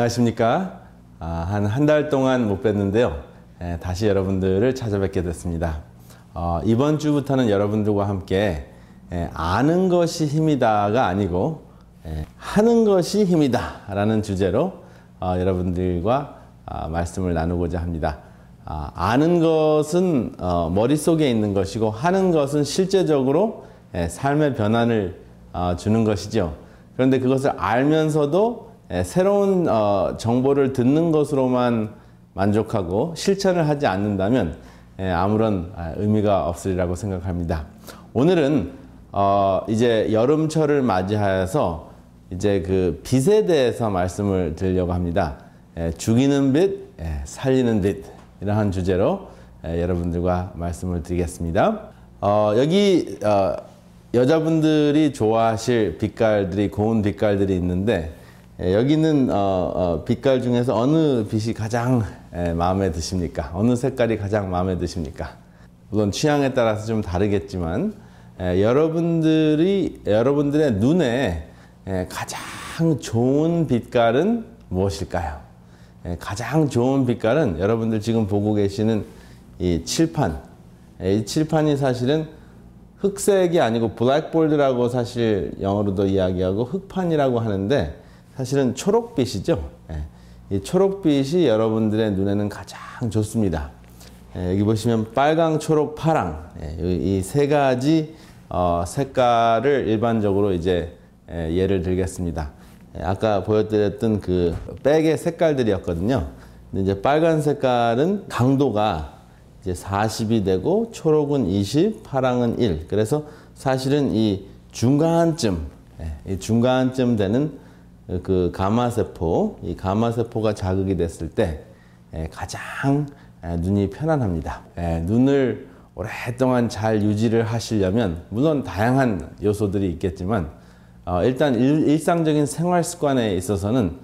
안녕하십니까. 아, 한한 달 동안 못 뵀는데요. 예, 다시 여러분들을 찾아뵙게 됐습니다. 어, 이번 주부터는 여러분들과 함께 예, 아는 것이 힘이다가 아니고 예, 하는 것이 힘이다 라는 주제로 어, 여러분들과 아, 말씀을 나누고자 합니다. 아, 아는 것은 어, 머릿속에 있는 것이고 하는 것은 실제적으로 예, 삶의 변화를 어, 주는 것이죠. 그런데 그것을 알면서도 예, 새로운 어, 정보를 듣는 것으로만 만족하고 실천을 하지 않는다면 예, 아무런 아, 의미가 없으리라고 생각합니다. 오늘은 어, 이제 여름철을 맞이하여서 이제 그 빛에 대해서 말씀을 드리려고 합니다. 예, 죽이는 빛, 예, 살리는 빛 이러한 주제로 예, 여러분들과 말씀을 드리겠습니다. 어, 여기 어, 여자분들이 좋아하실 빛깔들이 고운 빛깔들이 있는데 예, 여기는 어, 어, 빛깔 중에서 어느 빛이 가장 예, 마음에 드십니까? 어느 색깔이 가장 마음에 드십니까? 물론 취향에 따라서 좀 다르겠지만 예, 여러분들이 여러분들의 눈에 예, 가장 좋은 빛깔은 무엇일까요? 예, 가장 좋은 빛깔은 여러분들 지금 보고 계시는 이 칠판. 예, 이 칠판이 사실은 흑색이 아니고 블랙볼드라고 사실 영어로도 이야기하고 흑판이라고 하는데 사실은 초록빛이죠. 예, 이 초록빛이 여러분들의 눈에는 가장 좋습니다. 예, 여기 보시면 빨강, 초록, 파랑 이 세 가지 어, 색깔을 일반적으로 이제 예, 예를 들겠습니다. 예, 아까 보여드렸던 그 백의 색깔들이었거든요. 이제 빨간 색깔은 강도가 이제 40이 되고 초록은 20, 파랑은 1. 그래서 사실은 이 중간쯤, 예, 이 중간쯤 되는 그 가마세포, 이 가마세포가 자극이 됐을 때 예, 가장 예, 눈이 편안합니다. 눈을 오랫동안 잘 유지를 하시려면 물론 다양한 요소들이 있겠지만 어, 일단 일, 상적인 생활 습관에 있어서는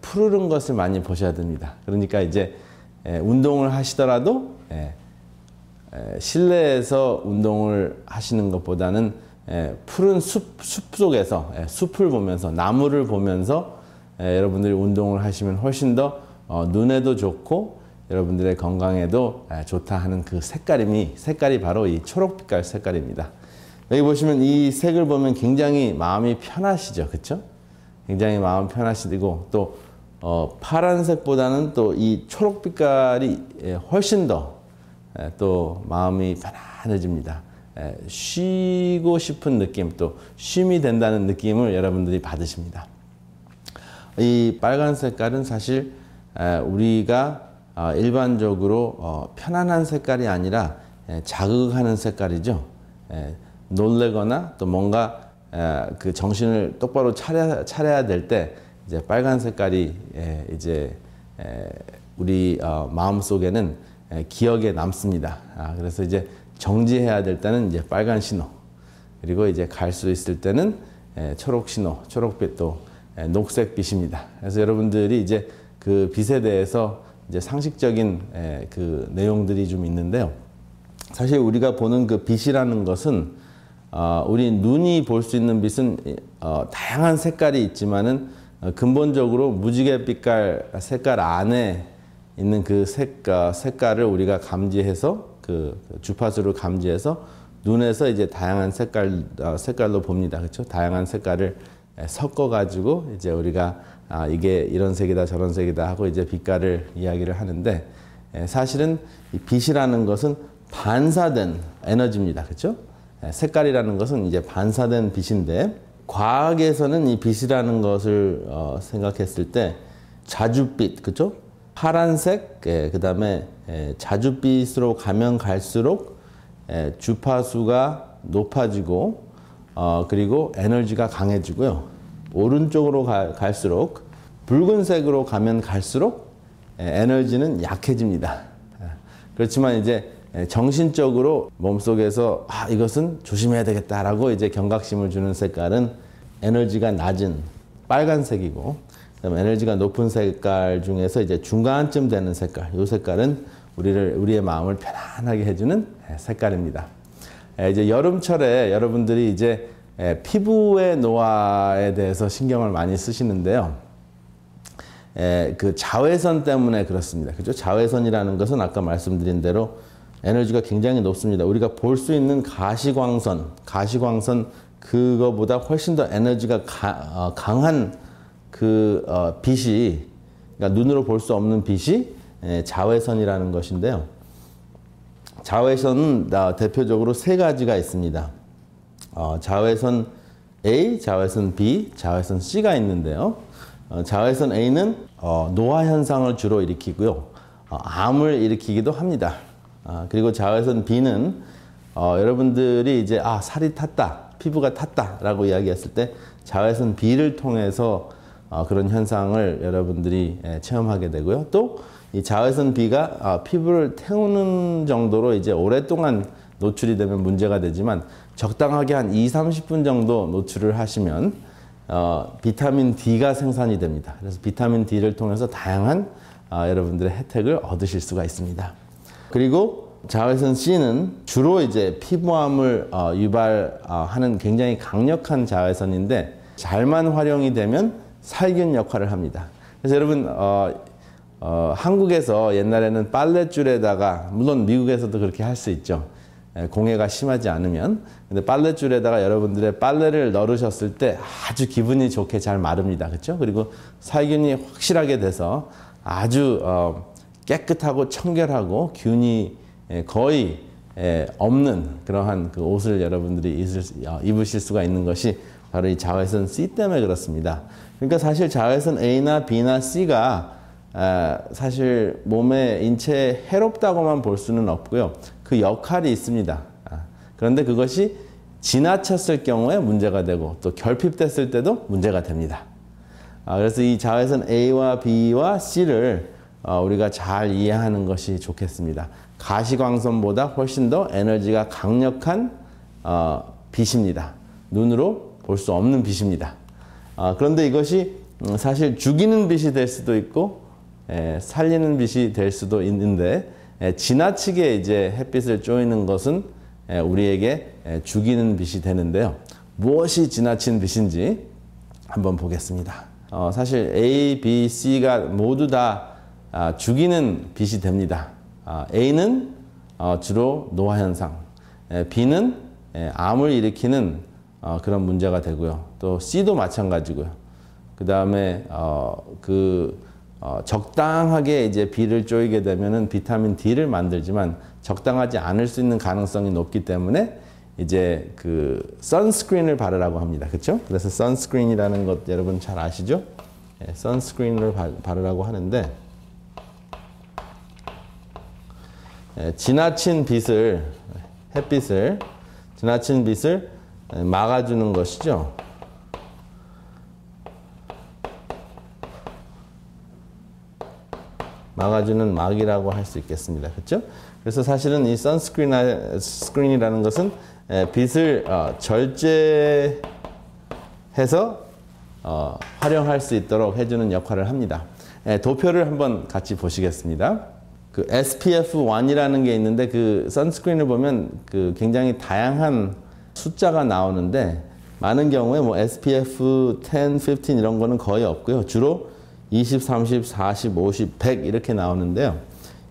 푸르른 것을 많이 보셔야 됩니다. 그러니까 이제 운동을 하시더라도 실내에서 운동을 하시는 것보다는 푸른 숲, 숲 속에서 숲을 보면서 나무를 보면서 여러분들이 운동을 하시면 훨씬 더 어, 눈에도 좋고 여러분들의 건강에도 좋다 하는 그 색깔임이 색깔이 바로 이 초록빛깔 색깔입니다. 여기 보시면 이 색을 보면 굉장히 마음이 편하시죠, 그렇죠? 굉장히 마음 편하시고 또 어, 파란색보다는 또 이 초록빛깔이 훨씬 더 또 마음이 편안해집니다. 쉬고 싶은 느낌, 또 쉼이 된다는 느낌을 여러분들이 받으십니다. 이 빨간 색깔은 사실 우리가 어, 일반적으로 어, 편안한 색깔이 아니라 자극하는 색깔이죠. 놀래거나 또 뭔가 그 정신을 똑바로 차려, 차려야 될 때 이제 빨간 색깔이 이제 우리 어, 마음 속에는 기억에 남습니다. 아, 그래서 이제 정지해야 될 때는 이제 빨간 신호, 그리고 이제 갈 수 있을 때는 초록 신호, 초록빛 또 녹색 빛입니다. 그래서 여러분들이 이제 그 빛에 대해서 이제 상식적인 그 내용들이 좀 있는데요. 사실 우리가 보는 그 빛이라는 것은 어, 우리 눈이 볼 수 있는 빛은 어, 다양한 색깔이 있지만은 어, 근본적으로 무지개 빛깔 색깔 안에 있는 그 색깔, 색깔을 우리가 감지해서 그 주파수를 감지해서 눈에서 이제 다양한 색깔 어, 색깔로 봅니다. 그렇죠? 다양한 색깔을 섞어 가지고 이제 우리가 아, 이게 이런 색이다 저런 색이다 하고 이제 빛깔을 이야기를 하는데 사실은 빛이라는 것은 반사된 에너지입니다. 그렇죠? 색깔이라는 것은 이제 반사된 빛인데 과학에서는 이 빛이라는 것을 어, 생각했을 때 자줏빛 그죠? 파란색 예, 그 다음에 예, 자줏빛으로 가면 갈수록 예, 주파수가 높아지고 어, 그리고 에너지가 강해지고요. 오른쪽으로 가, 갈수록 붉은색으로 가면 갈수록 예, 에너지는 약해집니다. 예, 그렇지만 이제 예, 정신적으로 몸속에서 아 이것은 조심해야 되겠다라고 이제 경각심을 주는 색깔은 에너지가 낮은 빨간색이고 그다음에 에너지가 높은 색깔 중에서 이제 중간쯤 되는 색깔 이 색깔은 우리를 우리의 마음을 편안하게 해주는 예, 색깔입니다. 예, 이제 여름철에 여러분들이 이제 피부의 노화에 대해서 신경을 많이 쓰시는데요. 에, 그 자외선 때문에 그렇습니다. 그죠? 자외선이라는 것은 아까 말씀드린 대로 에너지가 굉장히 높습니다. 우리가 볼 수 있는 가시광선, 가시광선 그거보다 훨씬 더 에너지가 가, 어, 강한 그 어, 빛이 그러니까 눈으로 볼 수 없는 빛이 에, 자외선이라는 것인데요. 자외선은 어, 대표적으로 세 가지가 있습니다. 어, 자외선 A, 자외선 B, 자외선 C가 있는데요. 어, 자외선 A는 어, 노화 현상을 주로 일으키고요. 어, 암을 일으키기도 합니다. 아, 그리고 자외선 B는 어, 여러분들이 이제 아 살이 탔다, 피부가 탔다라고 이야기했을 때 자외선 B를 통해서 어, 그런 현상을 여러분들이 예, 체험하게 되고요. 또 이 자외선 B가 어, 피부를 태우는 정도로 이제 오랫동안 노출이 되면 문제가 되지만 적당하게 한 2, 30분 정도 노출을 하시면 어, 비타민 D가 생산이 됩니다. 그래서 비타민 D를 통해서 다양한 어, 여러분들의 혜택을 얻으실 수가 있습니다. 그리고 자외선 C는 주로 이제 피부암을 어, 유발하는 굉장히 강력한 자외선인데 잘만 활용이 되면 살균 역할을 합니다. 그래서 여러분 어, 어, 한국에서 옛날에는 빨랫줄에다가 물론 미국에서도 그렇게 할 수 있죠. 예, 공해가 심하지 않으면 근데 빨랫줄에다가 여러분들의 빨래를 널으셨을 때 아주 기분이 좋게 잘 마릅니다. 그렇죠? 그리고 살균이 확실하게 돼서 아주 어, 깨끗하고 청결하고 균이 예, 거의 예, 없는 그러한 그 옷을 여러분들이 어, 입으실 수가 있는 것이 바로 이 자외선 C 때문에 그렇습니다. 그러니까 사실 자외선 A나 B나 C가 사실 몸에 인체에 해롭다고만 볼 수는 없고요. 그 역할이 있습니다. 아, 그런데 그것이 지나쳤을 경우에 문제가 되고 또 결핍됐을 때도 문제가 됩니다. 아, 그래서 이 자외선 A와 B와 C를 어, 우리가 잘 이해하는 것이 좋겠습니다. 가시광선보다 훨씬 더 에너지가 강력한 어, 빛입니다. 눈으로 볼 수 없는 빛입니다. 아, 그런데 이것이 음, 사실 죽이는 빛이 될 수도 있고 에, 살리는 빛이 될 수도 있는데 에, 지나치게 이제 햇빛을 쪼이는 것은 에, 우리에게 죽이는 빛이 되는데요. 무엇이 지나친 빛인지 한번 보겠습니다. 어, 사실 A, B, C가 모두 다 아, 죽이는 빛이 됩니다. 아, A는 어, 주로 노화 현상, B는 암을 일으키는 어, 그런 문제가 되고요. 또 C도 마찬가지고요. 그 다음에 어, 그 어, 적당하게 이제 B를 쪼이게 되면은 비타민 D를 만들지만 적당하지 않을 수 있는 가능성이 높기 때문에 이제 그 선스크린을 바르라고 합니다. 그렇죠? 그래서 선스크린이라는 것 여러분 잘 아시죠? 네, 선스크린을 바르라고 하는데 네, 지나친 빛을 햇빛을 지나친 빛을 막아주는 것이죠. 막아주는 막이라고 할 수 있겠습니다. 그렇죠? 그래서 사실은 이 선스크린이라는 것은 빛을 어, 절제해서 어, 활용할 수 있도록 해주는 역할을 합니다. 도표를 한번 같이 보시겠습니다. 그 SPF1이라는 게 있는데 그 선스크린을 보면 그 굉장히 다양한 숫자가 나오는데 많은 경우에 뭐 SPF 10, 15 이런 거는 거의 없고요. 주로 20, 30, 40, 50, 100 이렇게 나오는데요.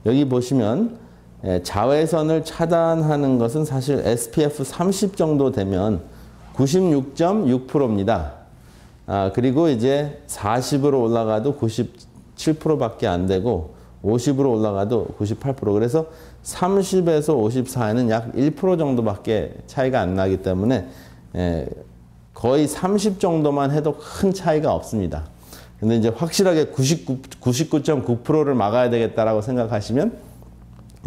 여기 보시면 예, 자외선을 차단하는 것은 사실 SPF 30 정도 되면 96.6%입니다. 아, 그리고 이제 40으로 올라가도 97%밖에 안 되고 50으로 올라가도 98%. 그래서 30에서 54에는 약 1% 정도밖에 차이가 안 나기 때문에 예, 거의 30 정도만 해도 큰 차이가 없습니다. 근데 이제 확실하게 99, 99.9%를 막아야 되겠다라고 생각하시면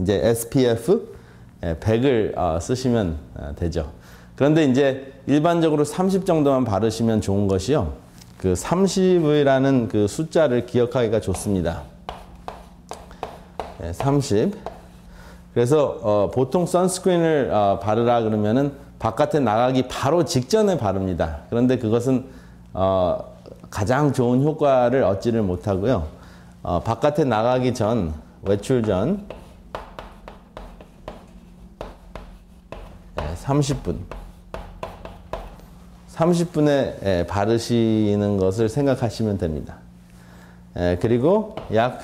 이제 SPF 100을 어, 쓰시면 어, 되죠. 그런데 이제 일반적으로 30 정도만 바르시면 좋은 것이요. 그 30이라는 그 숫자를 기억하기가 좋습니다. 30. 그래서 어, 보통 선스크린을 어, 바르라 그러면은 바깥에 나가기 바로 직전에 바릅니다. 그런데 그것은 어, 가장 좋은 효과를 얻지를 못하고요. 어, 바깥에 나가기 전, 외출 전 30분. 30분에 예, 바르시는 것을 생각하시면 됩니다. 예, 그리고 약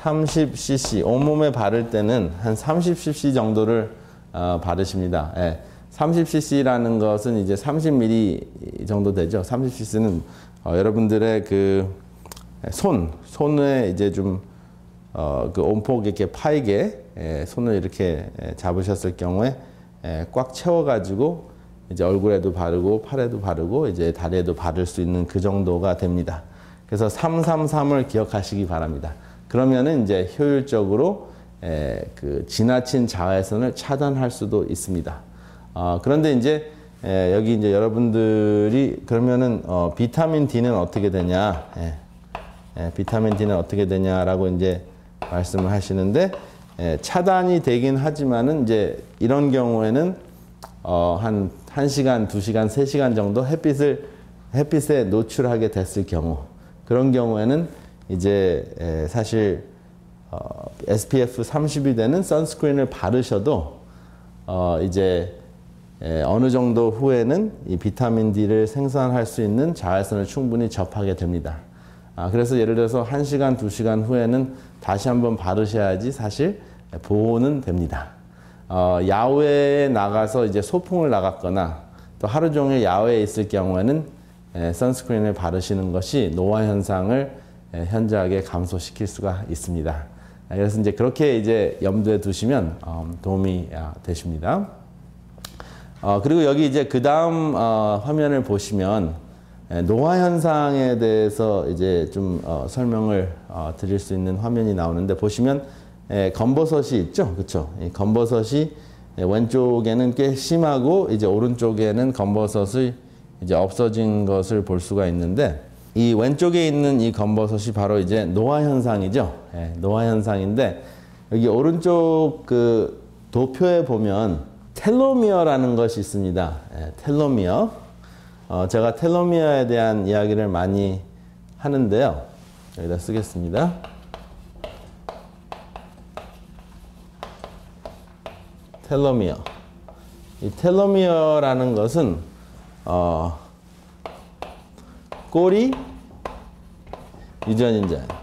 30cc 온몸에 바를 때는 한 30cc 정도를 어, 바르십니다. 예, 30cc라는 것은 이제 30ml 정도 되죠. 30cc는 어, 여러분들의 그 손, 손에 이제 좀 어, 그 온폭 이렇게 파이게 예, 손을 이렇게 예, 잡으셨을 경우에 예, 꽉 채워가지고 이제 얼굴에도 바르고 팔에도 바르고 이제 다리에도 바를 수 있는 그 정도가 됩니다. 그래서 333을 기억하시기 바랍니다. 그러면은 이제 효율적으로 에, 그 지나친 자외선을 차단할 수도 있습니다. 어, 그런데 이제 에, 여기 이제 여러분들이 그러면은 어, 비타민 D는 어떻게 되냐? 에, 에, 비타민 D는 어떻게 되냐라고 이제 말씀을 하시는데 에, 차단이 되긴 하지만은 이제 이런 경우에는 어, 한 1시간, 2시간, 3시간 정도 햇빛을 햇빛에 노출하게 됐을 경우 그런 경우에는 이제 에, 사실 어, SPF 30이 되는 선스크린을 바르셔도 어, 이제 에, 어느 정도 후에는 이 비타민 D를 생산할 수 있는 자외선을 충분히 접하게 됩니다. 아, 그래서 예를 들어서 1시간, 2시간 후에는 다시 한번 바르셔야지 사실 보호는 됩니다. 어, 야외에 나가서 이제 소풍을 나갔거나 또 하루 종일 야외에 있을 경우에는 에, 선스크린을 바르시는 것이 노화 현상을 에, 현저하게 감소시킬 수가 있습니다. 아, 그래서 이제 그렇게 이제 염두에 두시면 어, 도움이 아, 되십니다. 어, 그리고 여기 이제 그 다음 어, 화면을 보시면 노화 현상에 대해서 이제 좀 어, 설명을 어, 드릴 수 있는 화면이 나오는데 보시면 에, 검버섯이 있죠, 그렇죠? 검버섯이 왼쪽에는 꽤 심하고 이제 오른쪽에는 검버섯이 이제 없어진 것을 볼 수가 있는데 이 왼쪽에 있는 이 검버섯이 바로 이제 노화 현상이죠. 예, 노화 현상인데 여기 오른쪽 그 도표에 보면 텔로미어라는 것이 있습니다. 예, 텔로미어. 어, 제가 텔로미어에 대한 이야기를 많이 하는데요. 여기다 쓰겠습니다. 텔로미어. 이 텔로미어라는 것은 어, 꼬리 유전인자.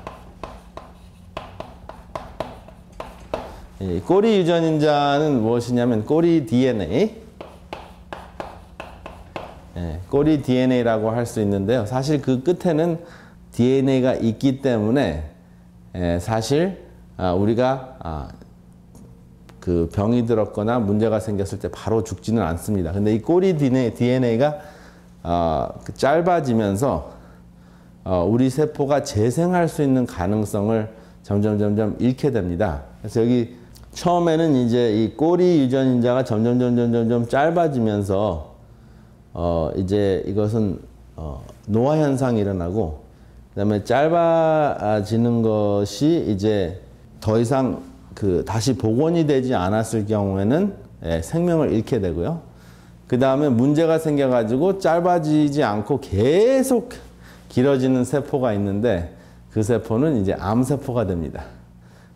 꼬리 유전인자는 무엇이냐면 꼬리 DNA. 예, 꼬리 DNA라고 할 수 있는데요. 사실 그 끝에는 DNA가 있기 때문에 예, 사실 아, 우리가 아, 그 병이 들었거나 문제가 생겼을 때 바로 죽지는 않습니다. 근데 이 꼬리 DNA가 어, 그 짧아지면서 어, 우리 세포가 재생할 수 있는 가능성을 점점 점점 잃게 됩니다. 그래서 여기 처음에는 이제 이 꼬리 유전인자가 점점 점점 점점 짧아지면서 어, 이제 이것은 어, 노화 현상이 일어나고 그다음에 짧아지는 것이 이제 더 이상 그 다시 복원이 되지 않았을 경우에는 예, 생명을 잃게 되고요. 그 다음에 문제가 생겨가지고 짧아지지 않고 계속 길어지는 세포가 있는데 그 세포는 이제 암세포가 됩니다.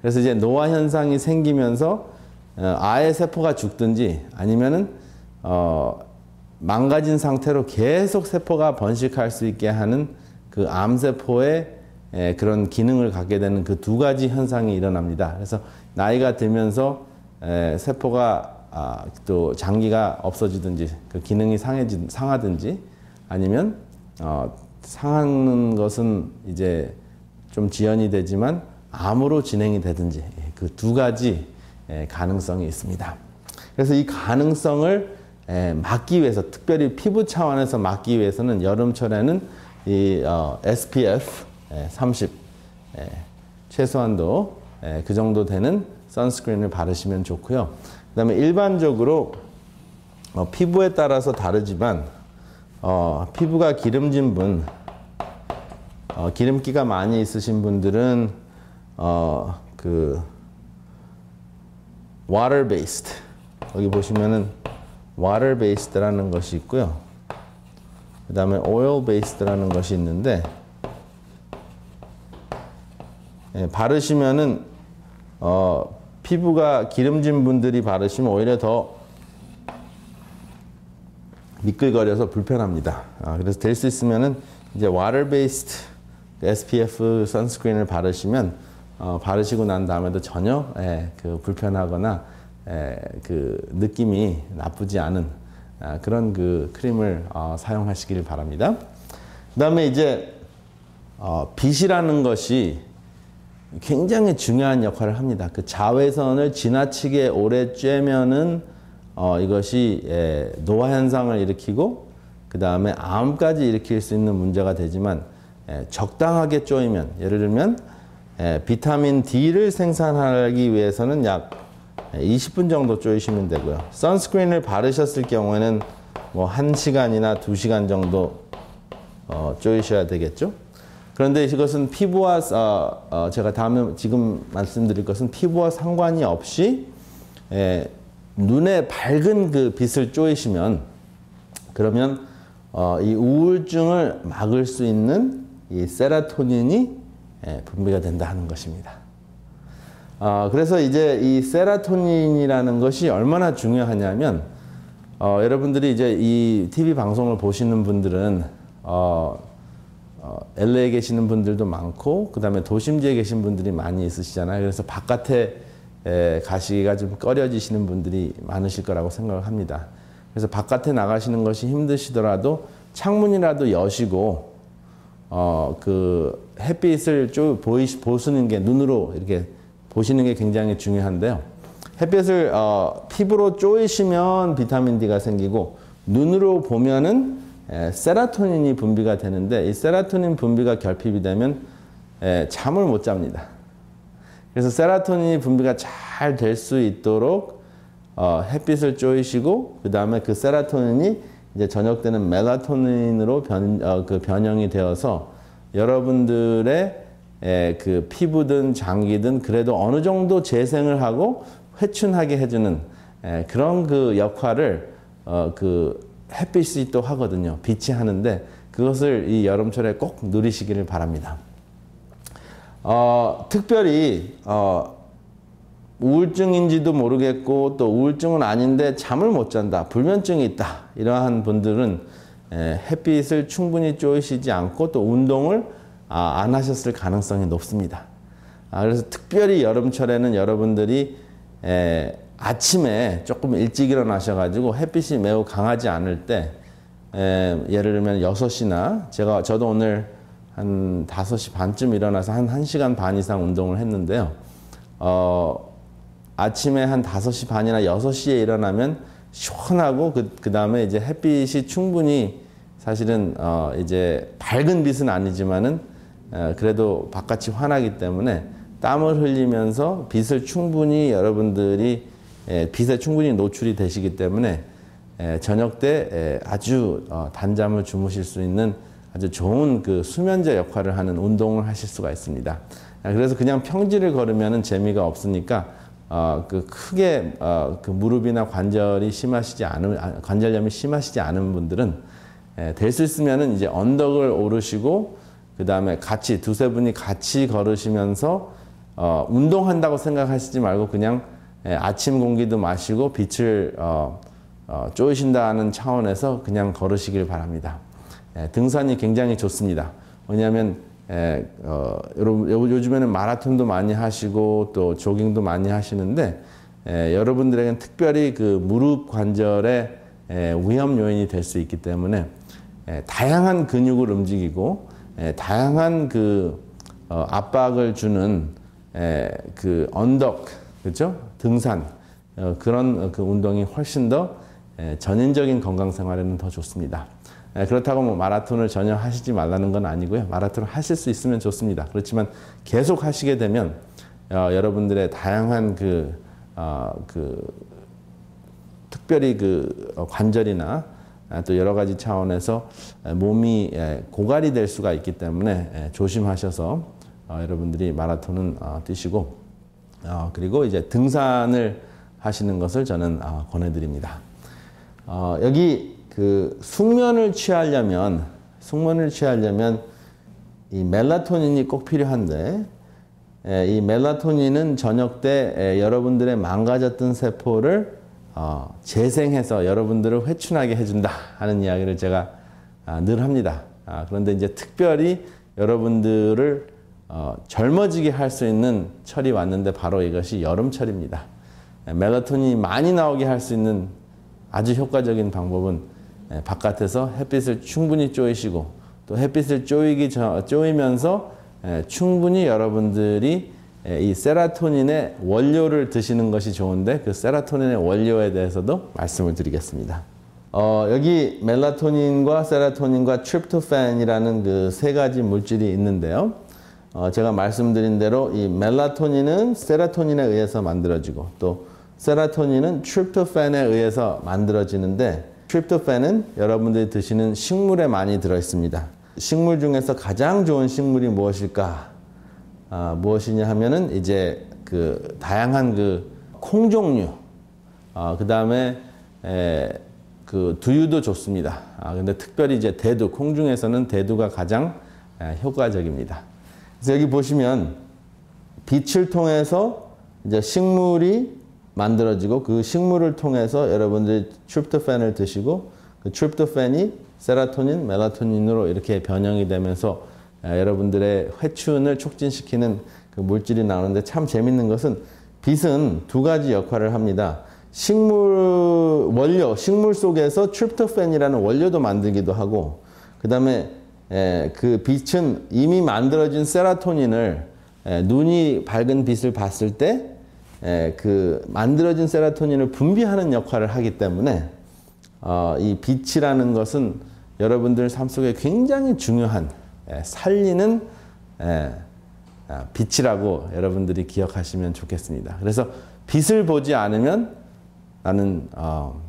그래서 이제 노화 현상이 생기면서 어, 아예 세포가 죽든지 아니면은 어 망가진 상태로 계속 세포가 번식할 수 있게 하는 그 암세포의 그런 기능을 갖게 되는 그 두 가지 현상이 일어납니다. 그래서 나이가 들면서 세포가 아, 또 장기가 없어지든지 그 기능이 상해지, 상하든지 아니면 어, 상하는 것은 이제 좀 지연이 되지만 암으로 진행이 되든지 예, 그두 가지 예, 가능성이 있습니다. 그래서 이 가능성을 예, 막기 위해서 특별히 피부 차원에서 막기 위해서는 여름철에는 이 어, SPF 30 최소한도 그 정도 되는 선스크린을 바르시면 좋고요. 그 다음에 일반적으로 어, 피부에 따라서 다르지만 어, 피부가 기름진 분, 어, 기름기가 많이 있으신 분들은 어, 그 water based 여기 보시면은 water based라는 것이 있고요. 그 다음에 oil based라는 것이 있는데 예, 바르시면은 어, 피부가 기름진 분들이 바르시면 오히려 더 미끌거려서 불편합니다. 아, 그래서 될 수 있으면은 이제 water based SPF 선스크린을 바르시면 어, 바르시고 난 다음에도 전혀 예, 그 불편하거나 예, 그 느낌이 나쁘지 않은 아, 그런 그 크림을 어, 사용하시길 바랍니다. 그 다음에 이제 어, 빛이라는 것이 굉장히 중요한 역할을 합니다. 그 자외선을 지나치게 오래 쬐면은 어, 이것이 예, 노화 현상을 일으키고 그 다음에 암까지 일으킬 수 있는 문제가 되지만 예, 적당하게 쪼이면 예를 들면 예, 비타민 D를 생산하기 위해서는 약 20분 정도 쪼이시면 되고요. 선스크린을 바르셨을 경우에는 뭐 1시간이나 2시간 정도 어, 쪼이셔야 되겠죠. 그런데 이것은 피부와 어, 어, 제가 다음에 지금 말씀드릴 것은 피부와 상관이 없이 에, 눈에 밝은 그 빛을 쪼이시면 그러면 어, 이 우울증을 막을 수 있는 이 세라토닌이 에, 분비가 된다 하는 것입니다. 어, 그래서 이제 이 세라토닌이라는 것이 얼마나 중요하냐면 어, 여러분들이 이제 이 TV 방송을 보시는 분들은 어, 어, LA에 계시는 분들도 많고 그 다음에 도심지에 계신 분들이 많이 있으시잖아요. 그래서 바깥에 에, 가시기가 좀 꺼려지시는 분들이 많으실 거라고 생각을 합니다. 그래서 바깥에 나가시는 것이 힘드시더라도 창문이라도 여시고 어, 그 햇빛을 좀 보이시, 보시는 게 눈으로 이렇게 보시는 게 굉장히 중요한데요. 햇빛을 어, 피부로 쪼이시면 비타민 D가 생기고 눈으로 보면은 에, 세라토닌이 분비가 되는데 이 세라토닌 분비가 결핍이 되면 에, 잠을 못 잡니다. 그래서 세라토닌이 분비가 잘 될 수 있도록 어, 햇빛을 쪼이시고 그 다음에 그 세라토닌이 이제 저녁 때는 멜라토닌으로 변, 어, 그 변형이 되어서 여러분들의 에, 그 피부든 장기든 그래도 어느 정도 재생을 하고 회춘하게 해주는 에, 그런 그 역할을 어, 그 햇빛이 또 하거든요. 빛이 하는데 그것을 이 여름철에 꼭 누리시기를 바랍니다. 어, 특별히 어, 우울증인지도 모르겠고 또 우울증은 아닌데 잠을 못 잔다, 불면증이 있다 이러한 분들은 에, 햇빛을 충분히 쪼이시지 않고 또 운동을 아, 안 하셨을 가능성이 높습니다. 아, 그래서 특별히 여름철에는 여러분들이 에, 아침에 조금 일찍 일어나셔가지고 햇빛이 매우 강하지 않을 때 에, 예를 들면 6시나 제가 저도 오늘 한 5시 반쯤 일어나서 한 1시간 반 이상 운동을 했는데요. 어, 아침에 한 5시 반이나 6시에 일어나면 시원하고 그, 그 다음에 이제 햇빛이 충분히 사실은 어, 이제 밝은 빛은 아니지만은 어, 그래도 바깥이 환하기 때문에 땀을 흘리면서 빛을 충분히 여러분들이 에, 빛에 충분히 노출이 되시기 때문에 에, 저녁 때 에, 아주 어, 단잠을 주무실 수 있는 아주 좋은 그 수면제 역할을 하는 운동을 하실 수가 있습니다. 아, 그래서 그냥 평지를 걸으면 재미가 없으니까 어, 그 크게 어, 그 무릎이나 관절이 심하시지 않은 아, 관절염이 심하시지 않은 분들은 될수 있으면은 이제 언덕을 오르시고 그 다음에 같이 두세 분이 같이 걸으시면서 어, 운동한다고 생각하시지 말고 그냥 예, 아침 공기도 마시고 빛을 어, 어, 쪼으신다는 차원에서 그냥 걸으시길 바랍니다. 예, 등산이 굉장히 좋습니다. 왜냐하면 예, 어, 여러분 요즘에는 마라톤도 많이 하시고 또 조깅도 많이 하시는데 예, 여러분들에게는 특별히 그 무릎 관절에 예, 위험 요인이 될 수 있기 때문에 예, 다양한 근육을 움직이고 예, 다양한 그 어, 압박을 주는 예, 그 언덕 그렇죠 등산 어, 그런 그 운동이 훨씬 더 예, 전인적인 건강 생활에는 더 좋습니다. 예, 그렇다고 뭐 마라톤을 전혀 하시지 말라는 건 아니고요. 마라톤을 하실 수 있으면 좋습니다. 그렇지만 계속 하시게 되면 어, 여러분들의 다양한 그, 어, 그 특별히 그 관절이나 또 여러 가지 차원에서 몸이 예, 고갈이 될 수가 있기 때문에 예, 조심하셔서 어, 여러분들이 마라톤은 어, 뛰시고 어, 그리고 이제 등산을 하시는 것을 저는 권해드립니다. 여기 그 숙면을 취하려면 숙면을 취하려면 이 멜라토닌이 꼭 필요한데 예, 이 멜라토닌은 저녁 때 여러분들의 망가졌던 세포를 어, 재생해서 여러분들을 회춘하게 해준다 하는 이야기를 제가 아, 늘 합니다. 아, 그런데 이제 특별히 여러분들을 어, 젊어지게 할 수 있는 철이 왔는데 바로 이것이 여름철입니다. 멜라토닌이 많이 나오게 할 수 있는 아주 효과적인 방법은 바깥에서 햇빛을 충분히 쪼이시고 또 햇빛을 쪼이기 쪼이면서 충분히 여러분들이 이 세라토닌의 원료를 드시는 것이 좋은데 그 세라토닌의 원료에 대해서도 말씀을 드리겠습니다. 어, 여기 멜라토닌과 세라토닌과 트립토판이라는 그 세 가지 물질이 있는데요. 어, 제가 말씀드린 대로 이 멜라토닌은 세라토닌에 의해서 만들어지고 또 세라토닌은 트립토판에 의해서 만들어지는데 트립토판은 여러분들이 드시는 식물에 많이 들어 있습니다. 식물 중에서 가장 좋은 식물이 무엇일까? 아, 무엇이냐 하면은 이제 그 다양한 그 콩 종류, 아, 그 다음에 그 두유도 좋습니다. 아, 근데 특별히 이제 대두, 콩 중에서는 대두가 가장 에, 효과적입니다. 그래서 여기 보시면 빛을 통해서 이제 식물이 만들어지고 그 식물을 통해서 여러분들이 트립토판을 드시고 그 트립토판이 세라토닌, 멜라토닌으로 이렇게 변형이 되면서 여러분들의 회춘을 촉진시키는 그 물질이 나오는데 참 재밌는 것은 빛은 두 가지 역할을 합니다. 식물 원료, 식물 속에서 트립토판이라는 원료도 만들기도 하고 그 다음에 그 빛은 이미 만들어진 세라토닌을 눈이 밝은 빛을 봤을 때 예, 그 만들어진 세라토닌을 분비하는 역할을 하기 때문에 어, 이 빛이라는 것은 여러분들 삶 속에 굉장히 중요한 예, 살리는 예, 아, 빛이라고 여러분들이 기억하시면 좋겠습니다. 그래서 빛을 보지 않으면 나는 어,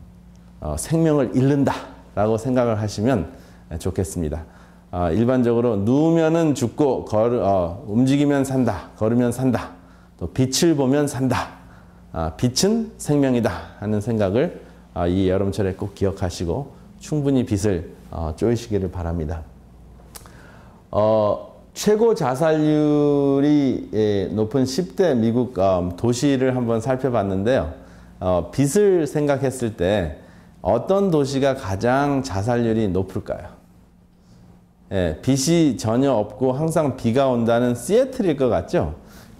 어, 생명을 잃는다라고 생각을 하시면 좋겠습니다. 어, 일반적으로 누우면은 죽고 걸, 어, 움직이면 산다, 걸으면 산다. 또 빛을 보면 산다. 아, 빛은 생명이다 하는 생각을 아, 이 여름철에 꼭 기억하시고 충분히 빛을 어, 쪼이시기를 바랍니다. 어, 최고 자살률이 예, 높은 10대 미국 어, 도시를 한번 살펴봤는데요. 어, 빛을 생각했을 때 어떤 도시가 가장 자살률이 높을까요? 예, 빛이 전혀 없고 항상 비가 온다는 시애틀일 것 같죠?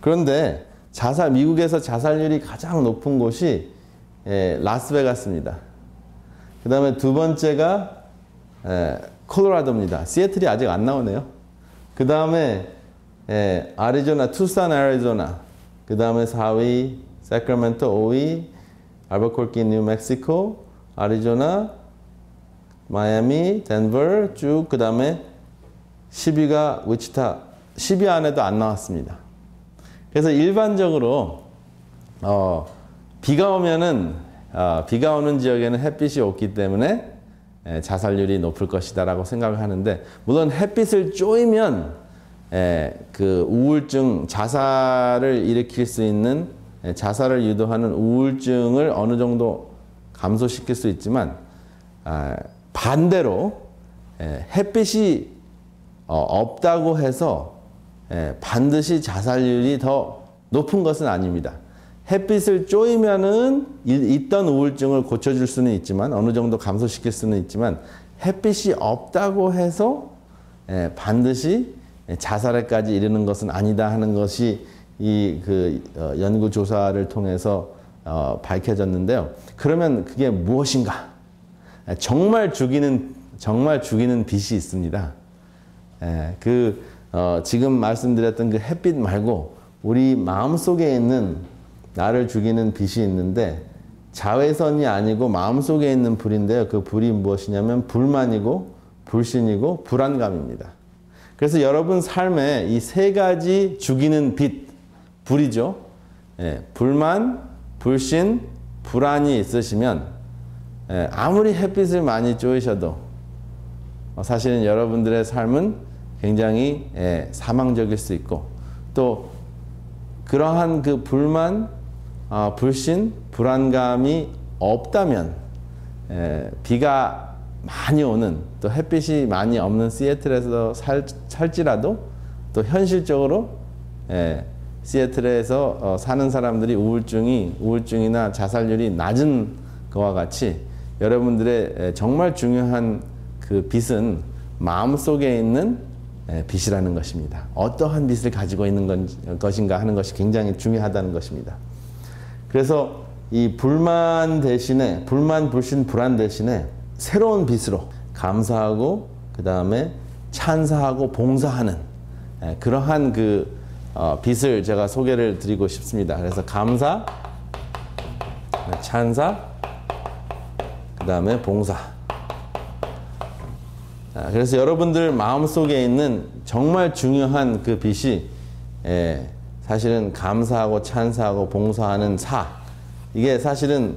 그런데 자살 미국에서 자살률이 가장 높은 곳이 예, 라스베가스입니다. 그 다음에 두 번째가 예, 콜로라도입니다. 시애틀이 아직 안 나오네요. 그 다음에 예, 아리조나, 투산 아리조나. 그 다음에 4위 세크라멘토, 5위 알버콜키, 뉴멕시코, 아리조나, 마이애미, 덴버 쭉그 다음에 10위가 위치타 10위 안에도 안 나왔습니다. 그래서 일반적으로 어, 비가 오면은 어, 비가 오는 지역에는 햇빛이 없기 때문에 에, 자살률이 높을 것이다라고 생각을 하는데 물론 햇빛을 쪼이면 에, 그 우울증 자살을 일으킬 수 있는 에, 자살을 유도하는 우울증을 어느 정도 감소시킬 수 있지만 아, 반대로 햇빛이 어, 없다고 해서 예, 반드시 자살률이 더 높은 것은 아닙니다. 햇빛을 쪼이면은 있던 우울증을 고쳐줄 수는 있지만 어느 정도 감소시킬 수는 있지만 햇빛이 없다고 해서 예, 반드시 자살에까지 이르는 것은 아니다 하는 것이 이그 어, 연구 조사를 통해서 어, 밝혀졌는데요. 그러면 그게 무엇인가? 예, 정말 죽이는 정말 죽이는 빛이 있습니다. 그 어, 지금 말씀드렸던 그 햇빛 말고 우리 마음속에 있는 나를 죽이는 빛이 있는데 자외선이 아니고 마음속에 있는 불인데요. 그 불이 무엇이냐면 불만이고 불신이고 불안감입니다. 그래서 여러분 삶에 이 세 가지 죽이는 빛, 불이죠. 예, 불만, 불신, 불안이 있으시면 예, 아무리 햇빛을 많이 쬐으셔도 어, 사실은 여러분들의 삶은 굉장히 예, 사망적일 수 있고 또 그러한 그 불만, 어, 불신, 불안감이 없다면 예, 비가 많이 오는 또 햇빛이 많이 없는 시애틀에서 살, 살지라도 또 현실적으로 예, 시애틀에서 어, 사는 사람들이 우울증이 우울증이나 자살률이 낮은 것과 같이 여러분들의 정말 중요한 그 빛은 마음 속에 있는 예, 빛이라는 것입니다. 어떠한 빛을 가지고 있는 건, 것인가 하는 것이 굉장히 중요하다는 것입니다. 그래서 이 불만 대신에 불만 불신 불안 대신에 새로운 빛으로 감사하고 그 다음에 찬사하고 봉사하는 예, 그러한 그 어, 빛을 제가 소개를 드리고 싶습니다. 그래서 감사, 찬사, 그 다음에 봉사. 그래서 여러분들 마음속에 있는 정말 중요한 그 빛이 예, 사실은 감사하고 찬사하고 봉사하는 사. 이게 사실은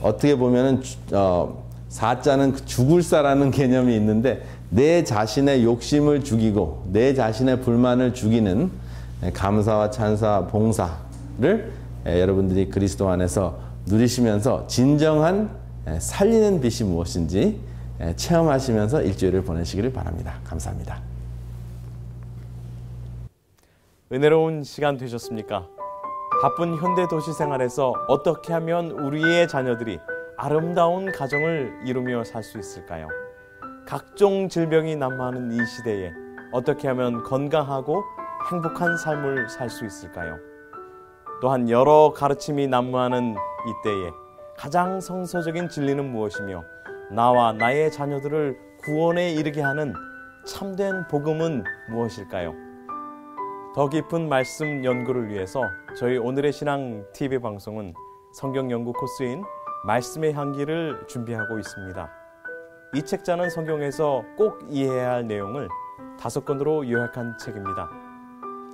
어떻게 보면은 어, 사자는 죽을 사라는 개념이 있는데 내 자신의 욕심을 죽이고 내 자신의 불만을 죽이는 감사와 찬사, 봉사를 여러분들이 그리스도 안에서 누리시면서 진정한 살리는 빛이 무엇인지 체험하시면서 일주일을 보내시기를 바랍니다. 감사합니다. 은혜로운 시간 되셨습니까? 바쁜 현대 도시 생활에서 어떻게 하면 우리의 자녀들이 아름다운 가정을 이루며 살 수 있을까요? 각종 질병이 난무하는 이 시대에 어떻게 하면 건강하고 행복한 삶을 살 수 있을까요? 또한 여러 가르침이 난무하는 이때에 가장 성서적인 진리는 무엇이며 나와 나의 자녀들을 구원에 이르게 하는 참된 복음은 무엇일까요? 더 깊은 말씀 연구를 위해서 저희 오늘의 신앙 TV 방송은 성경 연구 코스인 말씀의 향기를 준비하고 있습니다. 이 책자는 성경에서 꼭 이해해야 할 내용을 다섯 권으로 요약한 책입니다.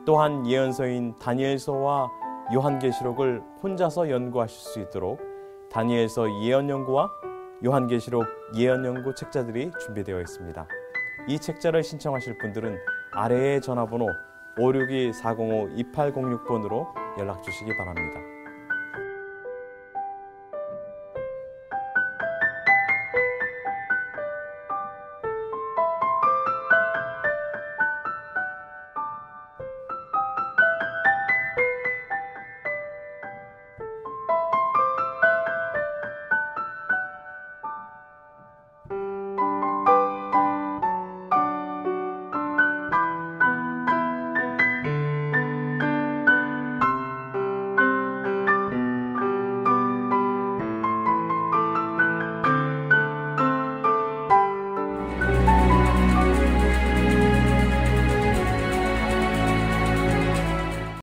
또한 예언서인 다니엘서와 요한계시록을 혼자서 연구하실 수 있도록 다니엘서 예언 연구와 요한계시록 예언연구 책자들이 준비되어 있습니다. 이 책자를 신청하실 분들은 아래의 전화번호 562-405-2806번으로 연락 주시기 바랍니다.